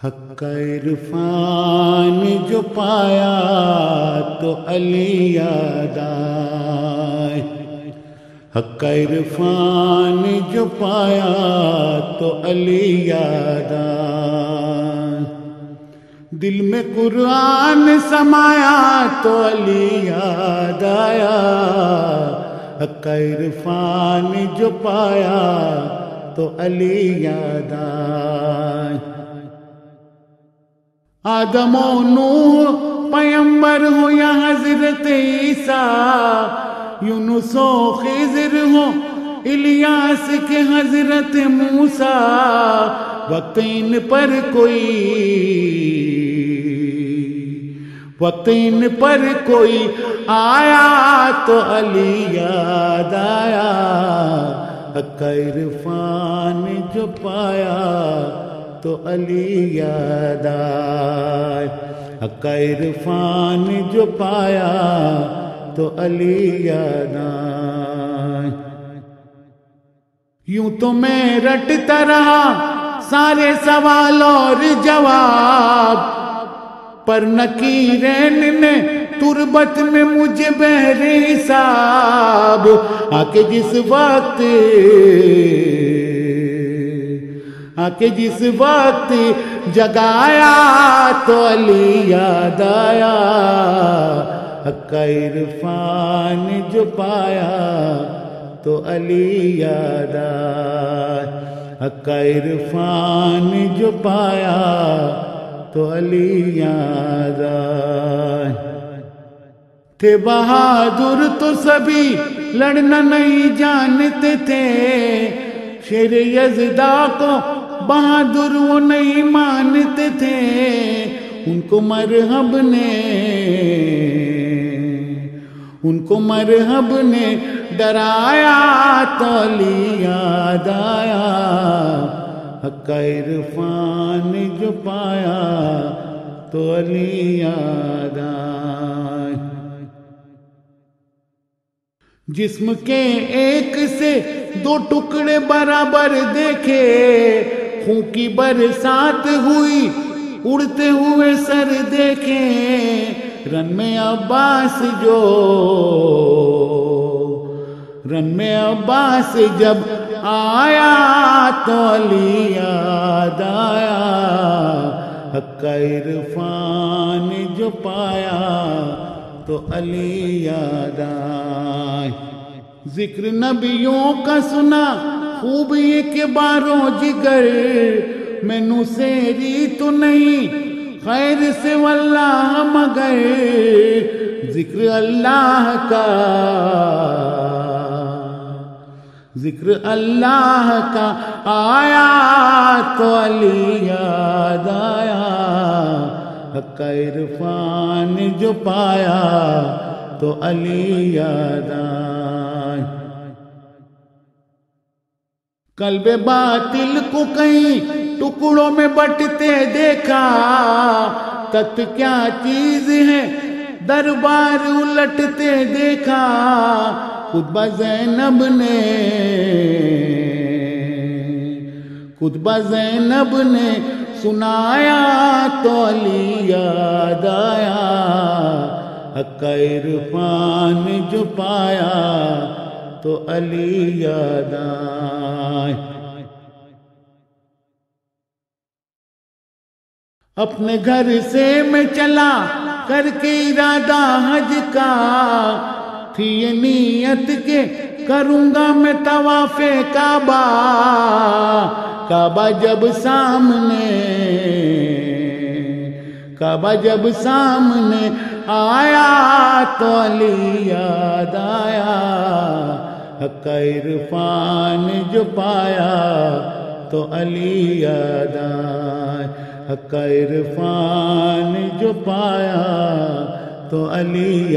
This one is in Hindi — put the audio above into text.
हक इरफान जो पाया तो अली याद आए हक इरफान जो पाया तो अली याद आए दिल में कुरान समाया तो अली याद आया हक इरफान जो पाया तो अली याद आदमो नूह पैम्बर हो या हज़रत ईसा, यूनुसो खिजर हो, इलियास के हज़रत मूसा वक्त इन पर कोई वक्त इन पर कोई आया तो अली याद आया हक इरफान जो पाया तो अली याद आए। हक इरफान जो पाया तो अली याद यूँ तो मैं रटता रहा सारे सवाल और जवाब, पर नकीरन ने तुरबत में मुझे बहरे हिसाब, आके जिस वक्त आके जिस वक्त जगाया तो अली याद आया। हक इरफान जो पाया तो अली याद आया। हक इरफान जो पाया तो अली याद थे बहादुर तो सभी लड़ना नहीं जानते थे। शेर यजदा को बहादुर वो नहीं मानते थे, उनको मरहब ने उनको मरहब ने डराया तो याद आया इरफान जो पाया तो अली याद जिस्म के एक से दो टुकड़े बराबर देखे खूं की बरसात हुई, उड़ते हुए सर देखे, रन में अब्बास जो, रन में अब्बास जब आया तो अली याद आया, हक इरफान जो पाया तो अली याद आए। ज़िक्र नबियों का सुना खूब एक बारों जिगर, मैनू सेरी तो नहीं, खैर से वल्लाह मगर, ज़िक्र अल्लाह का। ज़िक्र अल्लाह का आया तो अली याद आया, हक इरफान जो पाया तो अली याद आए कल्बे बातिल को कहीं टुकड़ों में बटते देखा। तत् क्या चीज़ है? दरबार उलटते देखा। खुतबा जैनब ने, खुतबा जैनब ने सुनाया तो अली याद आया। हक इरफान जो पाया तो अली याद आया अपने घर से मैं चला करके इरादा हज का। थी ये नीयत के करूँगा मैं तवाफे काबा। काबा जब सामने, काबा जब सामने आया तो अली याद आया हक इरफान जो पाया तो अली हक़रफ़ान हक जो पाया तो अली